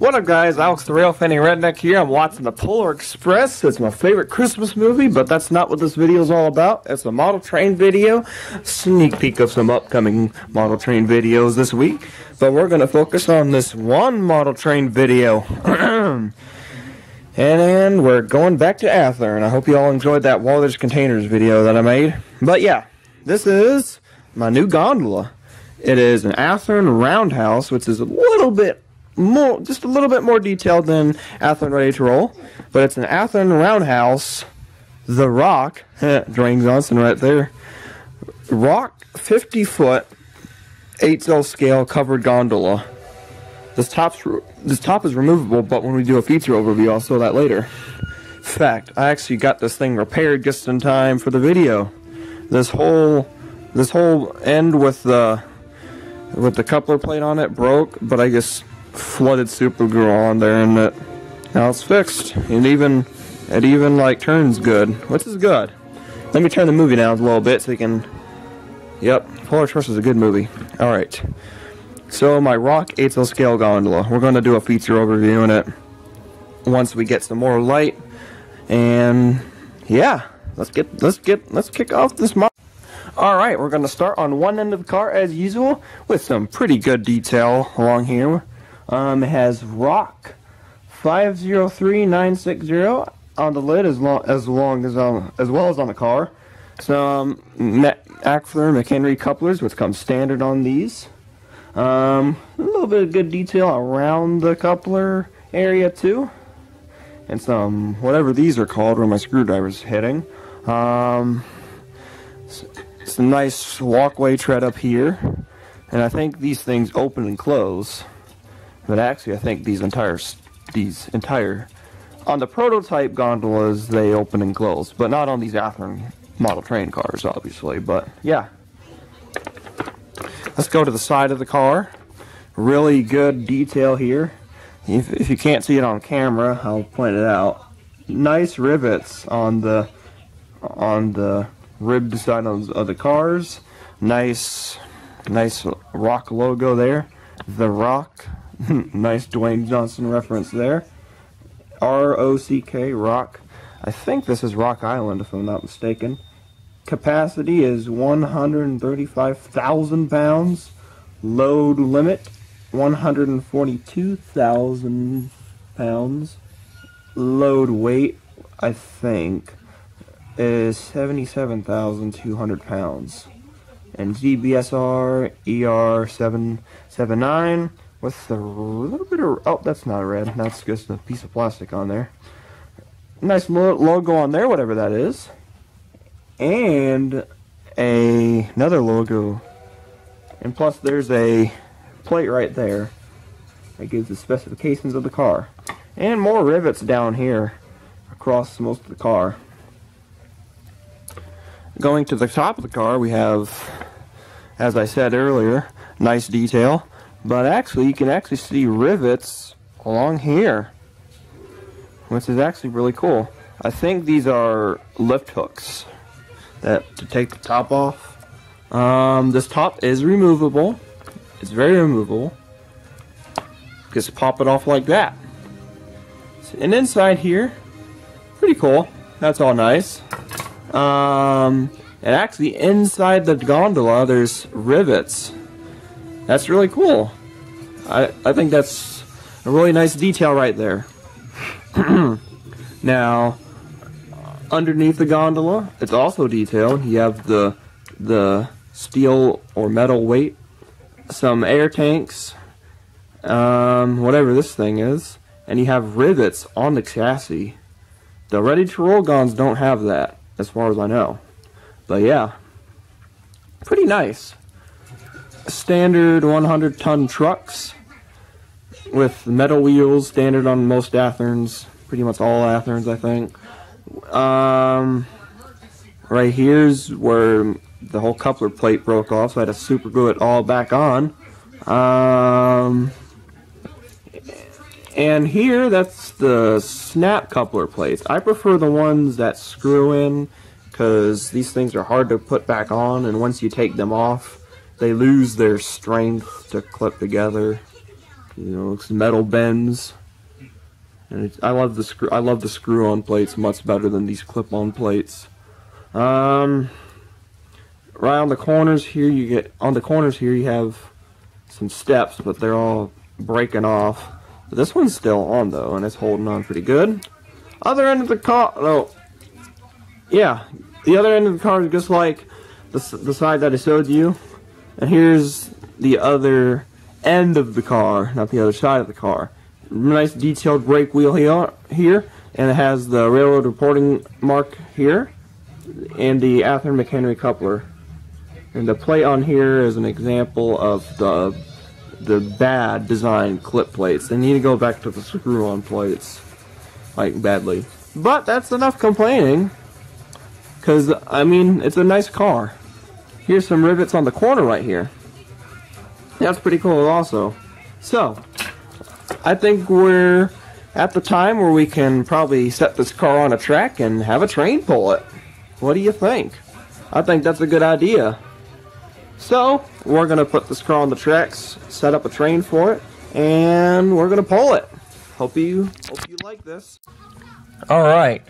What up, guys? Alex the Rail Fanny Redneck here. I'm watching the Polar Express. It's my favorite Christmas movie, but that's not what this video is all about. It's a model train video. Sneak peek of some upcoming model train videos this week. But we're going to focus on this one model train video. and we're going back to Athearn. I hope you all enjoyed that Walthers Containers video that I made. But yeah, this is my new gondola. It is an Athearn Roundhouse, which is a little bit more, just a little bit more detailed than Athearn Ready to Roll, but it's an Athearn Roundhouse, The Rock, Dwayne Johnson right there, Rock 50 foot, 8 cell scale covered gondola. This top's this top is removable, but when we do a feature overview, I'll show that later. Fact, I actually got this thing repaired just in time for the video. This whole this whole end with the with the coupler plate on it broke, but I just flooded super glue on there and it now it's fixed. It even it even like turns good, which is good. Let me turn the movie down a little bit so you can Yep, Polar Express is a good movie. Alright. So my rock HO scale gondola. We're gonna do a feature overview in it once we get some more light. And yeah, let's get let's get let's kick off this model. Alright, we're going to start on one end of the car as usual with some pretty good detail along here. Um, has Rock 503960 on the lid as long as, long as, um, as well as on the car. Some Ackfler McHenry couplers, which come standard on these. Um, a little bit of good detail around the coupler area too. And some, whatever these are called, where my screwdriver's hitting. Um, a nice walkway tread up here. And I think these things open and close. But actually, I think these entire, these entire, on the prototype gondolas, they open and close. But not on these Athearn model train cars, obviously. But yeah. Let's go to the side of the car. Really good detail here. If, if you can't see it on camera, I'll point it out. Nice rivets on the on the ribbed side of, of the cars. Nice, nice rock logo there. The Rock, nice Dwayne Johnson reference there. R O C K Rock. I think this is Rock Island, if I'm not mistaken. Capacity is 135,000 pounds. Load limit 142,000 pounds. Load weight, I think, is 77,200 pounds. And GBSR ER779 with a little bit of, oh, that's not red. That's just a piece of plastic on there. Nice logo on there, whatever that is. And a, another logo. And plus there's a plate right there that gives the specifications of the car. And more rivets down here across most of the car. Going to the top of the car, we have, as I said earlier, nice detail. But actually, you can actually see rivets along here, which is actually really cool. I think these are lift hooks that to take the top off. Um, this top is removable. It's very removable. Just pop it off like that. And inside here, pretty cool. That's all nice. Um, and actually inside the gondola there's rivets. That's really cool. I, I think that's a really nice detail right there. now, underneath the gondola, it's also detailed. You have the the steel or metal weight, some air tanks, um, whatever this thing is, and you have rivets on the chassis. The ready to roll guns don't have that as far as I know. But yeah, pretty nice. Standard 100 ton trucks with metal wheels, standard on most Athearns, pretty much all Athearns, I think. Um, right here's where the whole coupler plate broke off, so I had to super glue it all back on. Um, and here, that's the snap coupler plates. I prefer the ones that screw in because these things are hard to put back on, and once you take them off, they lose their strength to clip together. You know, it's metal bends. And I love the screw. I love the screw-on plates much better than these clip-on plates. Um, right on the corners here, you get on the corners here you have some steps, but they're all breaking off. But this one's still on though, and it's holding on pretty good. Other end of the car, oh, yeah, the other end of the car is just like the, the side that I showed you. And here's the other end of the car, not the other side of the car. Nice detailed brake wheel here, and it has the railroad reporting mark here, and the Athearn McHenry coupler. And the plate on here is an example of the the bad design clip plates. They need to go back to the screw-on plates, like badly. But that's enough complaining. Because, I mean, it's a nice car. Here's some rivets on the corner right here. That's pretty cool also. So, I think we're at the time where we can probably set this car on a track and have a train pull it. What do you think? I think that's a good idea. So, we're going to put this car on the tracks, set up a train for it, and we're going to pull it. Hope you hope you like this. All right.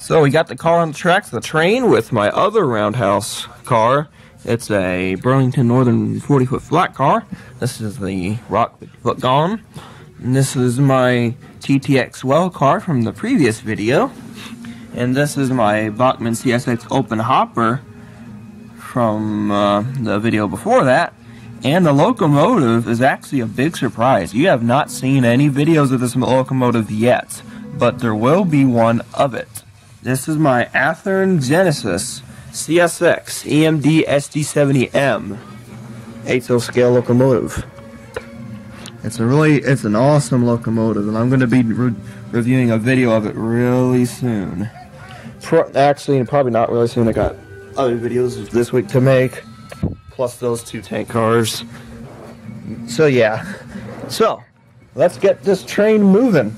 So we got the car on the tracks, the train with my other roundhouse car. It's a Burlington Northern 40 foot flat car. This is the Rock 50 foot Gone. And this is my TTX well car from the previous video. And this is my Bachmann CSX open hopper from uh, the video before that. And the locomotive is actually a big surprise. You have not seen any videos of this locomotive yet, but there will be one of it. This is my Athearn Genesis CSX EMD SD70M HO scale locomotive. It's a really, it's an awesome locomotive, and I'm going to be re reviewing a video of it really soon. Pro actually, probably not really soon. I got other videos this week to make, plus those two tank cars. So yeah, so let's get this train moving.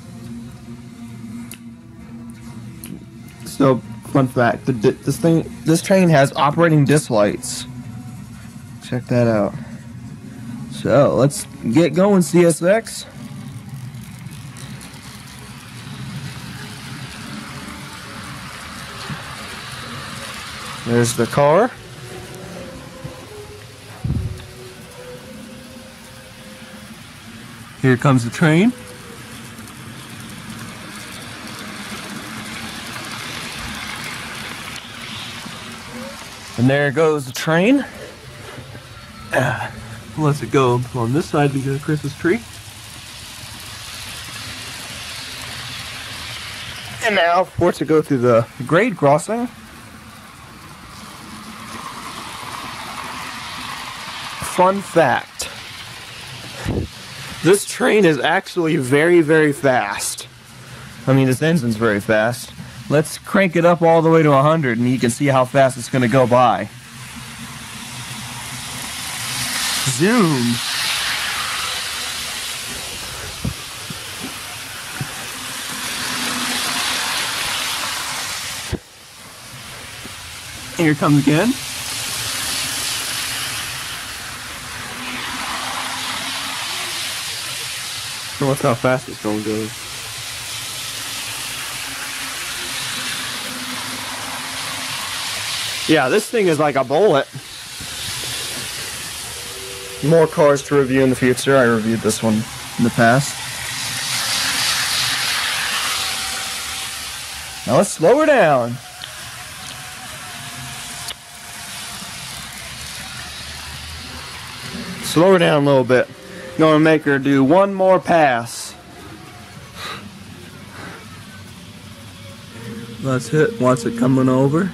So, fun fact: the, this thing, this train has operating ditch lights. Check that out. So let's get going, CSX. There's the car. Here comes the train. And there goes the train. Uh, let's it go on this side to get a Christmas tree. And now for it to go through the grade crossing. Fun fact. This train is actually very, very fast. I mean, this engine's very fast. Let's crank it up all the way to 100 and you can see how fast it's going to go by. Zoom. Here comes again. So watch how fast it's going to Yeah, this thing is like a bullet. More cars to review in the future. I reviewed this one in the past. Now let's slow her down. Slow her down a little bit. Gonna make her do one more pass. Let's hit once it coming over.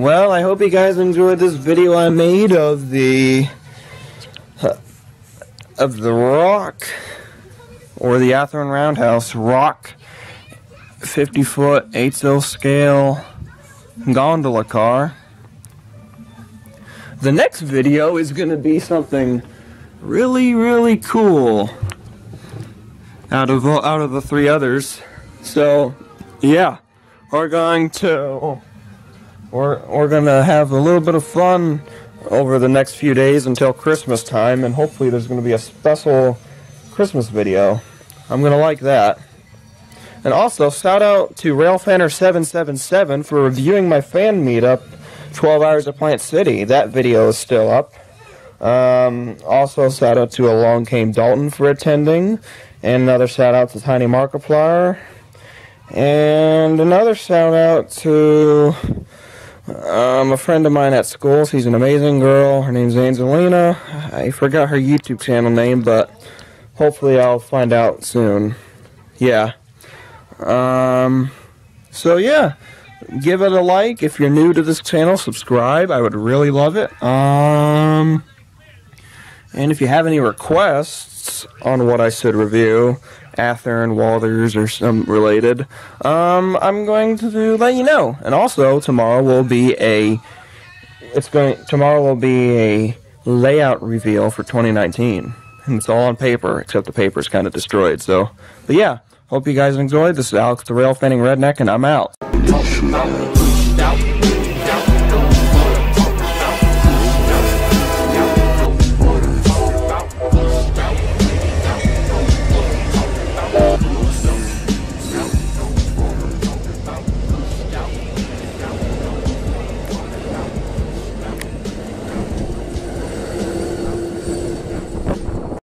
Well, I hope you guys enjoyed this video I made of the uh, of the Rock or the Athearn Roundhouse Rock 50 foot HO scale gondola car. The next video is going to be something really really cool out of out of the three others. So, yeah. we're going to we're we're gonna have a little bit of fun over the next few days until Christmas time, and hopefully there's gonna be a special Christmas video. I'm gonna like that. And also, shout out to RailFanner777 for reviewing my fan meetup, 12 Hours of Plant City. That video is still up. Um, also, shout out to Along Came Dalton for attending. And another shout out to Tiny Markiplier. And another shout out to um, a friend of mine at school. She's an amazing girl. Her name's Angelina. I forgot her YouTube channel name, but hopefully I'll find out soon. Yeah. Um, so yeah, give it a like. If you're new to this channel, subscribe. I would really love it. Um, and if you have any requests on what I should review, Athearn, Walthers or some related, um, I'm going to let you know. And also, tomorrow will be a, it's going, tomorrow will be a layout reveal for 2019. And it's all on paper, except the paper's kind of destroyed. So, but yeah, hope you guys enjoyed. This is Alex the Rail Fanning Redneck, and I'm out.